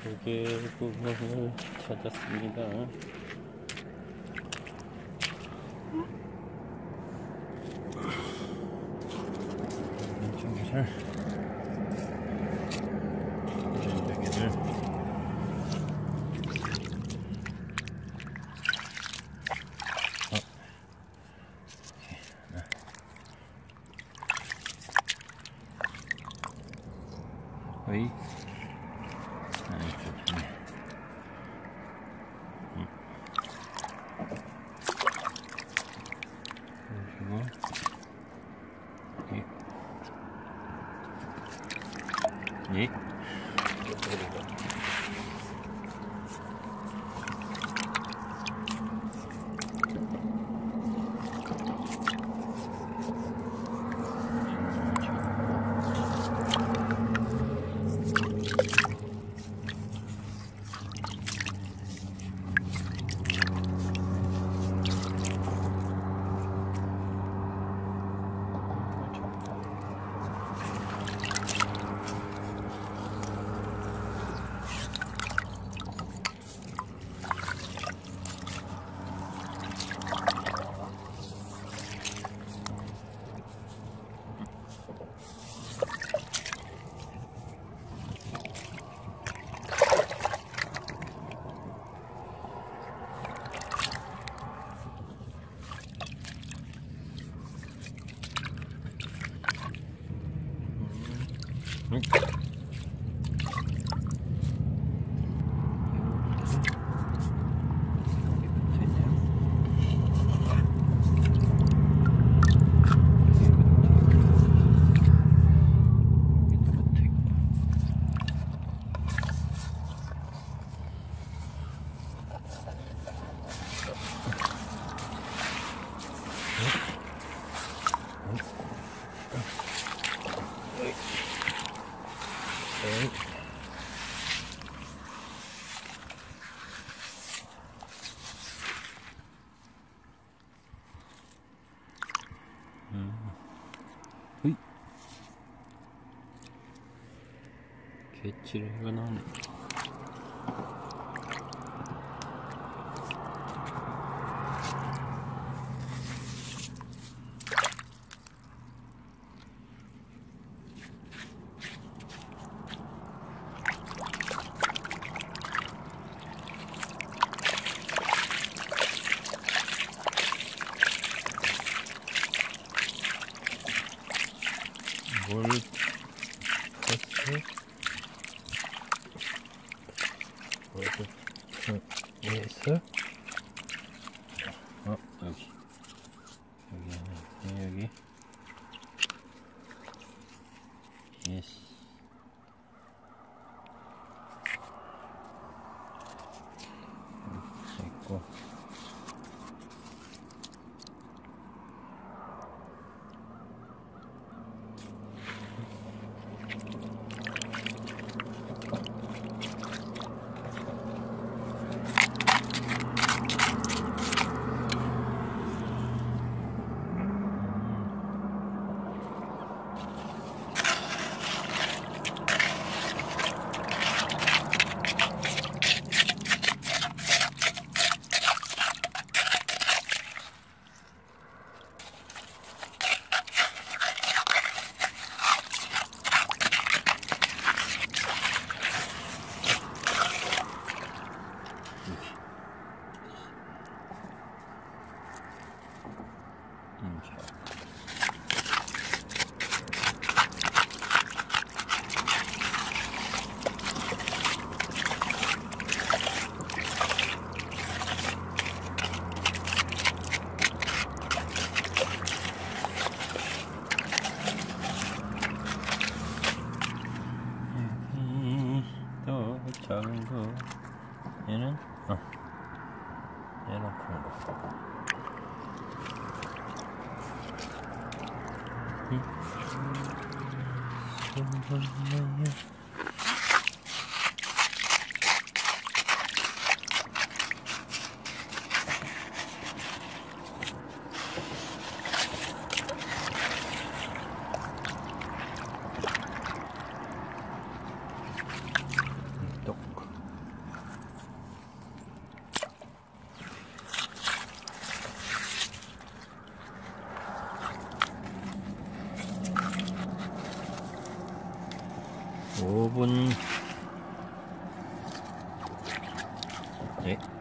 조개구멍을 찾았습니다. 잘 Нифига. И... И... よかった。設置例が何ゴル 보여줘. 응, 예스. 어, 여기. 여기, 여기. 예스. 작은 거 얘는 어 얘는 큰 거. 손 5분 네. 예.